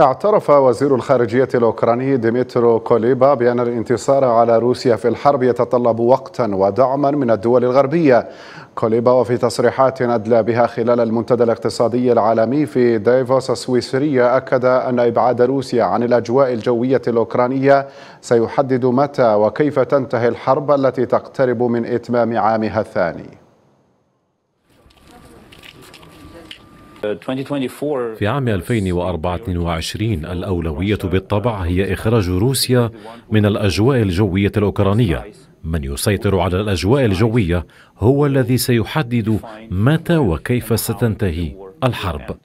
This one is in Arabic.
اعترف وزير الخارجية الأوكراني دميترو كوليبا بأن الانتصار على روسيا في الحرب يتطلب وقتا ودعما من الدول الغربية. كوليبا وفي تصريحات أدلى بها خلال المنتدى الاقتصادي العالمي في دافوس السويسرية أكد أن إبعاد روسيا عن الأجواء الجوية الأوكرانية سيحدد متى وكيف تنتهي الحرب التي تقترب من إتمام عامها الثاني. في عام 2024 الأولوية بالطبع هي إخراج روسيا من الأجواء الجوية الأوكرانية. من يسيطر على الأجواء الجوية هو الذي سيحدد متى وكيف ستنتهي الحرب.